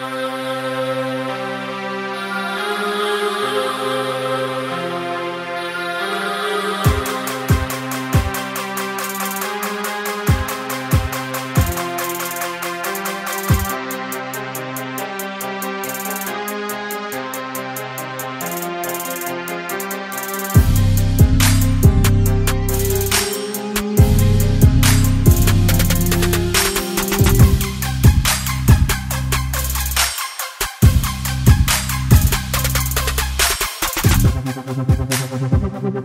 you.